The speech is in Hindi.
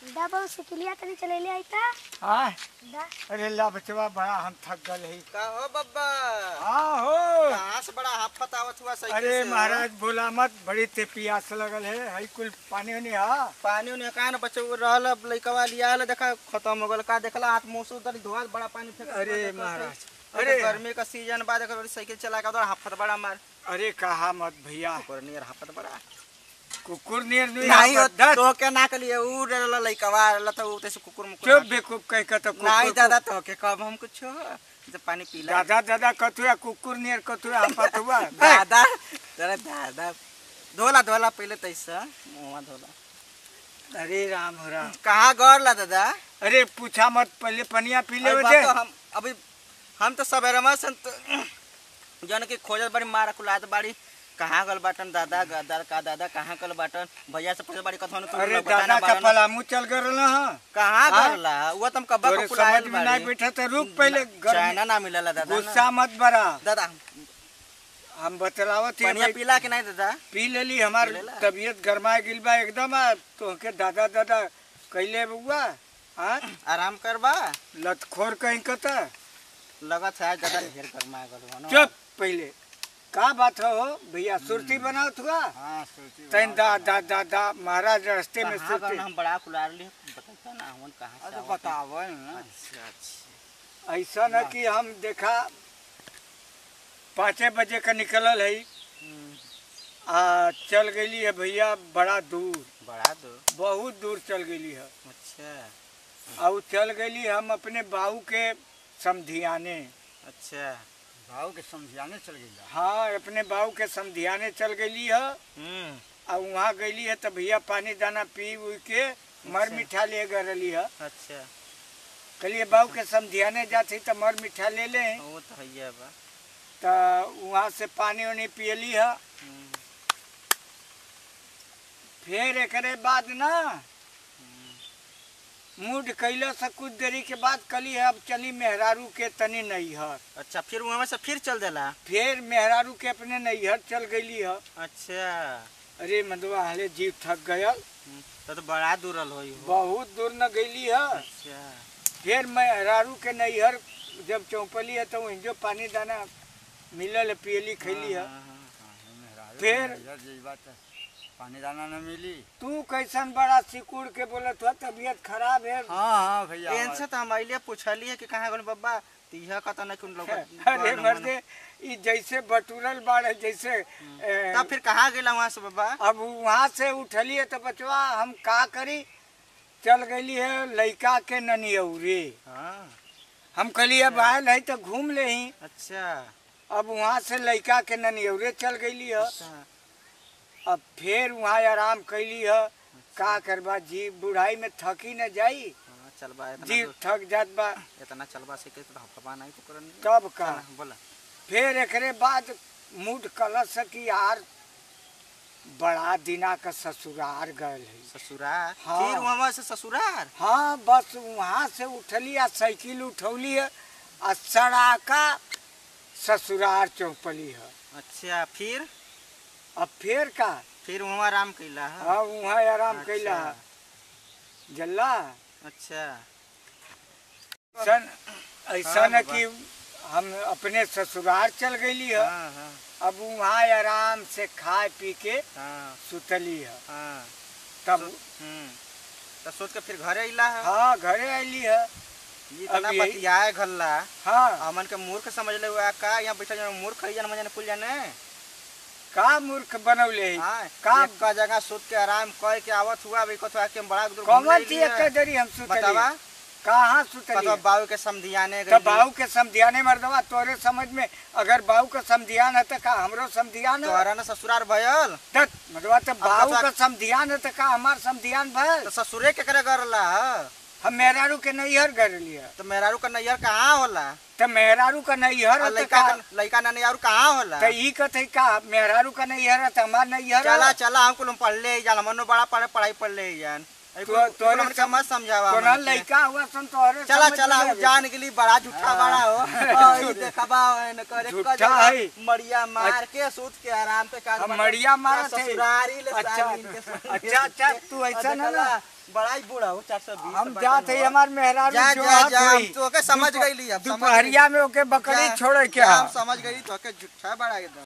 दा बहु सिकिलिया तनी चलेले आई ता हाँ दा। अरे ला बचवा बड़ा हम थक गल है। का हो बब्बा? हाँ हो। कहाँ से बड़ा हाफत आवत हुआ साइकिल अरे महाराज बोला मत बड़ी ते प्यास लगल है हई कुल पानी उनी हा। पानी उन्हें कहा ना बच्चे वो रहल लइकवा लिया हल देखा खत्म हो गल का देखला हाथ मुँह से उधर धोआ बड़ा पानी फेंक अरे महाराज, अरे अरे। गर्मी का सीज़न बाद देखा साइकिल चला के उधर हाफत बड़ा मार। अरे कहा मत भैया। ऊपर नियर हाफत बड़ा। कुकुर नियर नहीं नहीं तो के ना कलिए ऊ रहल लइकवा रहल तो ऊ तैसे कुकुर मुकुर चुप बेकूफ कह के तो नहीं दादा तो के कब हम कुछ जब पानी पीला दादा दादा कथुआ कुकुर नियर कथुआ हापत हुआ। दादा जरा दादा धोला धोला पहले तैसा मुँह धोला। अरे राम हो राम। कहाँ गौर ला दादा? अरे पूछा मत पहले पनिया पी ले तो हम अभी हम तो सवेरे में संत जन के खोजत बड़ी मार कुलात बाड़ी कहाँ गल बाटन? दादा दादा का दादा कहाँ गल बाटन? भैया से पूछे बाड़ी कथन तू अरे दादा का। पलामू चल गए हाँ। कहाँ हाँ? गल ला वो तुम कब्बा को समझ में नहीं बैठा तो रुक पहले चाइना ना मिलला दादा गुस्सा मत बरा दादा हम बतलावत पनिया भाई, पीला कि नहीं दादा? पी लेली हमार? तबीयत गरमा गिल बा एकदम आ तो के दादा दादा कैले बुआ हाँ? आराम करबा। लतखोर कहीं कता लगत है दादा ढेर गरमा गल चुप पहले। का बात हो? भैया सुरती बनाओ हुआ हाँ तैन दा दा दा दा महाराज रास्ते में सुरती। हम बड़ा कुलार लिए। बताता ना हमन कहाँ से अरे। ना। अच्छा अच्छा। ऐसा न कि हम देखा पाँचे बजे का निकलल है। हम्म, आ चल गई है भैया बड़ा दूर। बड़ा दो बहुत दूर चल गई है। अच्छा। और चल गई हम अपने बाबू के समधियाने। अच्छा। भाव के समझाने चल गई हाँ। अपने बाबू के समधियाने चल गई है। हम्म। और वहाँ गई है तो भैया पानी दाना पी उई के मर अच्छा। मिठा ले गए रही है। अच्छा। कहलिए बाबू के समझियाने जाती तो मर मिठा ले ले। वो तो है बा। तो वहाँ से पानी उनी पियली है। हम्म, फिर एक बाद ना मूड कैला से कुछ देरी के बाद कली है अब चली मेहरारू के तनी नैहर। अच्छा फिर वहाँ से फिर चल देला? फिर मेहरारू के अपने नैहर चल गई है। अच्छा। अरे मधुआ हले जीव थक गयल। हम्म, तो तो बड़ा दूर हो। बहुत दूर न गईली है। अच्छा। फिर मेहरारू के नैहर जब चौपली है तो वहीं जो पानी दाना मिलल पियली खैली है। हाँ, हाँ, हाँ। फिर? पानी दाना न मिली। तू कैसन बड़ा सिकुड़ के बोलत हुआ तबीयत खराब है। हाँ हाँ भैया इनसे तो हम अइले पूछलिए कि कहाँ गल बब्बा? तीहा का तो नहीं कुन लोग अरे मर्दे ई जैसे बटुरल बाड़े जैसे तब फिर कहाँ गेला वहाँ से बब्बा? अब वहाँ से उठलिए तो बचवा हम का करी? चल गई है लड़का के ननियौरे। हाँ। हम कहली अब आयल है तो घूम ले ही अच्छा। अब वहाँ से लड़का के ननियौरे चल गई है अच्छा। अब फिर वहाँ आराम कैली है। का करबा जी बुढ़ाई में थकी न जाई। हाँ, जी थक जात बा। इतना चलबा से के तो हफ़्ता नहीं तो करन तब का? बोला। फिर एकरे बाद मूड कलश कि यार बड़ा दिना का ससुरार गए है। ससुराल हाँ। फिर वहाँ से ससुराल हाँ बस वहाँ से उठली आ साइकिल उठौली है। आ सड़ाका ससुरार चौपली है। अच्छा फिर? अब फिर का? फिर वहाँ आराम कैला है। हाँ वहाँ आराम कैला है। जल्ला? अच्छा। सन ऐसा न कि हम अपने ससुराल चल गई है। हाँ हाँ। अब वहाँ आराम से खाए पी के हाँ। सुतली है। हाँ। तब हम्म। तो सोच के फिर घरे अइला है। हाँ घरे आईली है। ये इतना यही- बतियाए घल्ला। हाँ। हमन के मूर्ख समझ ले हुआ का यहाँ बैठा जाने मूर्ख है जाने मजाने पुल जाने? का मूर्ख बनौले का का जगह सोच के आराम कह के आवत हुआ भी कथवा के बड़ा दूर कौन लिए। एक दरी हम सुतली? बतावा। कहाँ सुतली? कथवा बाबू के समधियाने तो बाऊ के समधियाने मर्दवा तोरे समझ में अगर बाऊ का समधियान है तो का हमरो समधियान है तोहरा ना ससुरार भयल। तत मर्दवा तो बाऊ का समधियान है तो का हमार समधियान भल तो ससुरे के करे करला हम मेहरारू के नैहर कर लिया। तो मेहरारू का नैयर कहाँ होला? तो मेहरारू का नैहर और है तो लइका का का लइका ना नैयारू कहाँ होला? तो ई कथे का मेहरारू का नैहर है तो हमार नैहर चला चला हमको लोग पढ़ ले जान मनो बड़ा पढ़े पढ़ाई पढ़ ले जान। तो- तोरे मत समझावा तोरा हमन के। लइका हुआ सन तोहरे चला चला हम। जान गेली बड़ा झूठा बड़ा हो। और ई देखबा एन करे झूठा है। मड़िया मार के सूत के आराम पे हम बता- मड़िया मारत का ससुरारी ले अच्छा। अच्छा अच्छा तू ऐसा ना। बड़ा ही बूढ़ा हो चार सौ बीस हम जात है। हमार मेहरारू जा जो जा जा हम तो समझ गई दोपहरिया में ओके बकरी छोड़े के हम समझ गई तो झूठा बड़ा एकदम